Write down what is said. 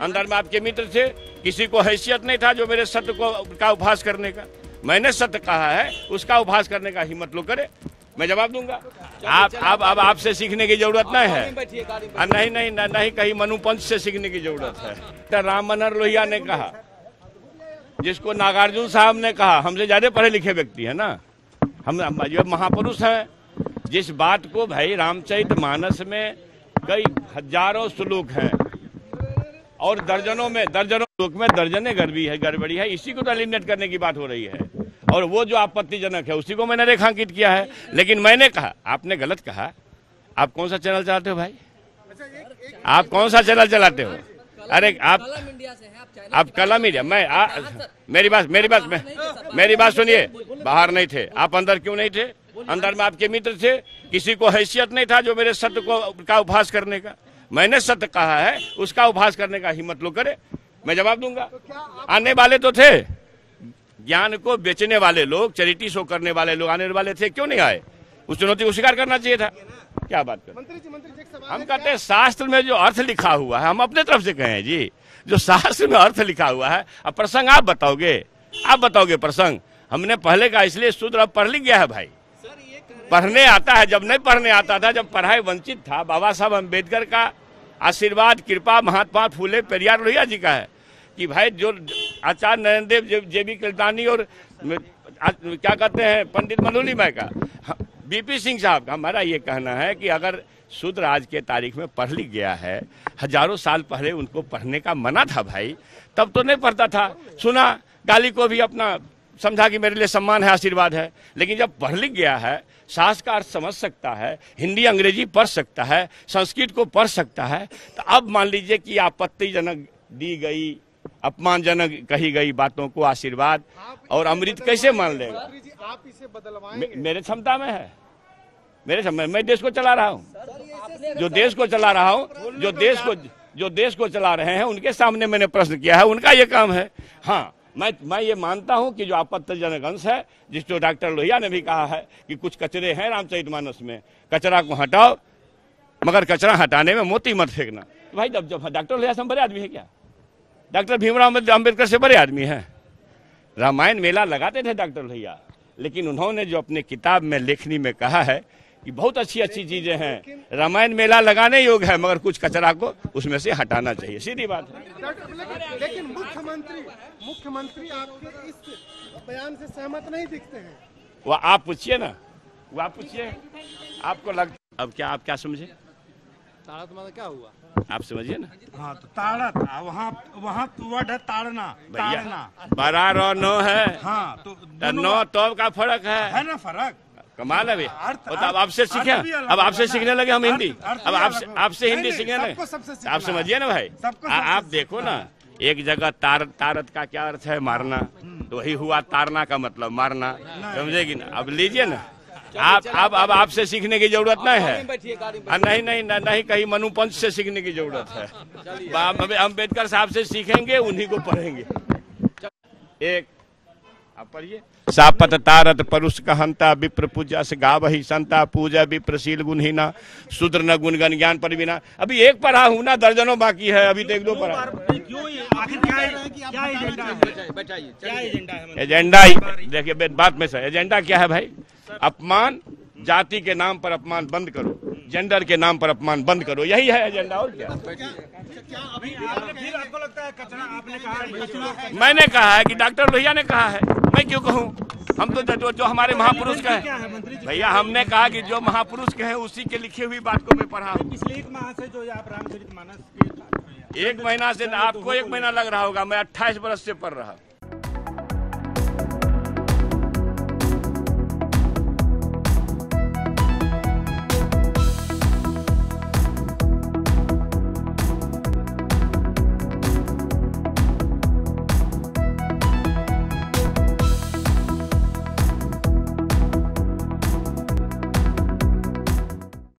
अंदर में आपके मित्र थे किसी को हैसियत नहीं था जो मेरे सत्य को का उपहास करने का। मैंने सत्य कहा है उसका उपहास करने का हिम्मत लोग करे। मैं जवाब दूँगा। आप अब अब आपसे सीखने की ज़रूरत नहीं है। नहीं नहीं नहीं कहीं मनुपंथ से सीखने की ज़रूरत है। तो राम मनोहर लोहिया ने कहा जिसको नागार्जुन साहब ने कहा हमसे ज़्यादा पढ़े लिखे व्यक्ति है ना। हम हम जो महापुरुष हैं जिस बात को भाई रामचरित मानस में कई हज़ारों श्लोक हैं और दर्जनों में दर्जनों में दर्जने गड़बड़ी है गड़बड़ी है इसी को तो एलिमिनेट करने की बात हो रही है। और वो जो आपत्तिजनक है उसी को मैंने रेखांकित किया है। लेकिन मैंने कहा आपने गलत कहा। आप कौन सा चैनल चलाते हो भाई? आप कौन सा चैनल चलाते हो? अरे आप कलम इंडिया आप चाइना आप कला मीडिया मैं आ, मेरी बात मेरी बात में मेरी बात सुनिए। बाहर नहीं थे। आप अंदर क्यों नहीं थे? अंदर में आपके मित्र थे। किसी को हैसियत नहीं था जो मेरे सत्य को का उपहास करने का। मैंने सत्य कहा है उसका उपहास करने का हिम्मत लोग करे। मैं जवाब दूँगा। आने वाले तो थे। ज्ञान को बेचने वाले लोग चैरिटी शो करने वाले लोग आने वाले थे क्यों नहीं आए? उस चुनौती को स्वीकार करना चाहिए था। क्या बात कर मंत्री जी मंत्री जी हम कहते हैं शास्त्र में जो अर्थ लिखा हुआ है हम अपने तरफ़ से कहें जी। जो शास्त्र में अर्थ लिखा हुआ है अब प्रसंग आप बताओगे। आप बताओगे प्रसंग। हमने पहले का इसलिए सूत्र अब पढ़ लिख गया है भाई। पढ़ने आता है, जब नहीं पढ़ने आता था, जब पढ़ाई वंचित था। बाबा साहब अंबेडकर का आशीर्वाद, कृपा, महात्मा फूले, पेरियार लोहिया जी का है कि भाई जो आचार्य नरेंद्र देव जे- बी कलतानी और क्या कहते हैं, पंडित मनोली माई का बीपी सिंह साहब का, हमारा ये कहना है कि अगर शूद्र आज के तारीख में पढ़ लिख गया है, हज़ारों साल पहले उनको पढ़ने का मना था भाई, तब तो नहीं पढ़ता था। सुना, गाली को भी अपना समझा कि मेरे लिए सम्मान है आशीर्वाद है। लेकिन जब पढ़ लिख गया है शास्त्र का अर्थ समझ सकता है हिंदी अंग्रेज़ी पढ़ सकता है संस्कृत को पढ़ सकता है तो अब मान लीजिए कि आपत्तिजनक दी गई अपमानजनक कही गई बातों को आशीर्वाद और अमृत कैसे मान लेगा? आप इसे बदलवाएँगे। मेरे क्षमता में है। मेरे क्षमता मैं देश को चला रहा हूँ। जो देश को चला रहा हूँ जो देश को जो देश को चला रहे हैं उनके सामने मैंने प्रश्न किया है उनका ये काम है। हाँ मैं मैं ये मानता हूँ कि जो आपत्तिजनक अंश है जिसको डॉक्टर लोहिया ने भी कहा है कि कुछ कचरे हैं रामचरितमानस में, कचरा को हटाओ, मगर कचरा हटाने में मोती मत फेंकना। तो भाई, जब जब डॉक्टर लोहिया से बड़े आदमी है क्या? डॉक्टर भीमराव अंबेडकर से बड़े आदमी हैं। रामायण मेला लगाते थे डॉक्टर लोहिया, लेकिन उन्होंने जो अपने किताब में लेखनी में कहा है कि बहुत अच्छी अच्छी चीज़ें हैं। रामायण मेला लगाने योग्य है मगर कुछ कचरा को उसमें से हटाना चाहिए। सीधी बात है। लेकिन, मुख्यमंत्री मुख्यमंत्री आपके इस बयान से सहमत नहीं दिखते हैं। वो आप पूछिए ना। वो आप पूछिए। आपको लग अब क्या आप क्या समझे? ताड़ा तुम्हारा क्या हुआ? आप समझिए ना। हाँ तो ताड़ा था वहाँ वहाँ वर्ड है ताड़ना ताड़ना। बड़ा रो नो है। हाँ तो तो नो तो का फ़र्क है। है ना फ़र्क? कमाल है भैया तो अब आपसे सीखे अब आपसे सीखने लगे हम हिंदी। अब आपसे आपसे हिंदी सीखने लगे। तो आप समझिए ना भाई। आप देखो ना एक जगह तार तारत का क्या अर्थ है? मारना। तो वही हुआ तारना का मतलब मारना। समझेगी ना? अब लीजिए ना। आप अब अब आपसे सीखने की ज़रूरत नहीं है। नहीं नहीं नहीं नहीं कहीं मनुपंथ से सीखने की ज़रूरत है। अंबेडकर साहब से सीखेंगे उन्हीं को पढ़ेंगे। एक सापत तारत परुष कहंता विप्र पूजा से गाव ही संता पूजा विप्रशील गुणहीना शूद्र न गुणगन ज्ञान पर बिना। अभी एक पढ़ा हूँ ना दर्जनों बाकी है अभी तो एक दो पढ़ा क्यों ये? आखिर क्या क्या एजेंडा है? बैठाइए क्या एजेंडा है? एजेंडा ही देखिए बात में सर एजेंडा क्या है भाई? अपमान जाति के नाम पर अपमान बंद करो। जेंडर के नाम पर अपमान बंद करो। यही है एजेंडा और क्या? अभी फिर आपको लगता है कचरा आपने कहा मैंने कहा है कि डॉक्टर लोहिया ने कहा है। मैं क्यों कहूँ? हम तो जो, जो हमारे महापुरुष का है। भैया हमने कहा कि जो महापुरुष के हैं उसी के लिखी हुई बात को मैं पढ़ा पिछले एक माह से जो आप रामचरित मानस एक महीना से आपको एक महीना लग रहा होगा मैं अट्ठाईस बरस से पढ़ रहा हूँ।